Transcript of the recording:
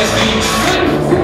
Yes, we